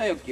하였기에